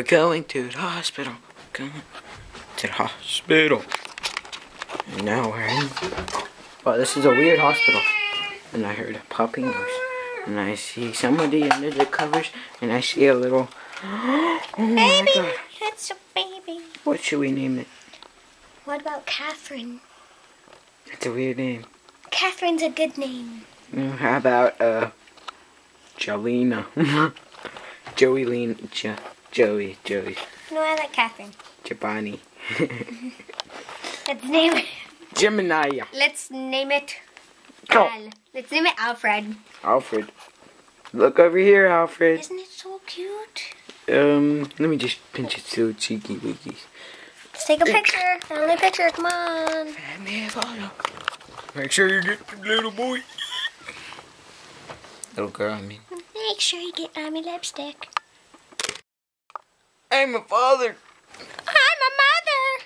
We're going to the hospital. Going to the hospital. And now we're in. Wow, this is a weird hospital. And I heard a popping noise. And I see somebody under the covers. And I see a little. Oh my Baby, god. it's a baby. What should we name it? What about Catherine? It's a weird name. Catherine's a good name. Mm, How about uh, Jolena? Joey Lean, jo- Joey, Joey, No, I like Catherine. Jabani, Let's name it. Gemini, Let's name it. Al. Let's name it Alfred. Alfred. Look over here, Alfred. Isn't it so cute? Um, let me just pinch it so cheeky wiggies. Let's take a picture. Family picture. Come on. Me follow. Make sure you get the little boy. Little girl, I mean. Make sure you get mommy lipstick. I'm a father. I'm a mother.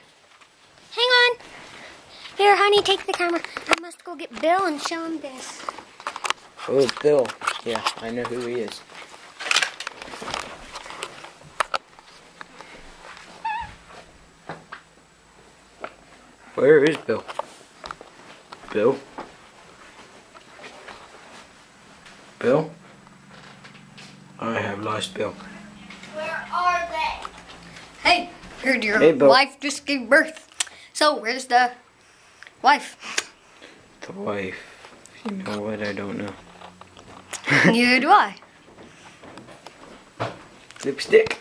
Hang on. Here, honey, take the camera. I must go get Bill and show him this. Oh, Bill. Yeah, I know who he is. Where is Bill? Bill? Bill? I have lost Bill. Where are they? Hey, heard your Hey, wife just gave birth. So, where's the wife? The wife. You know what? I don't know. Neither do I. Lipstick.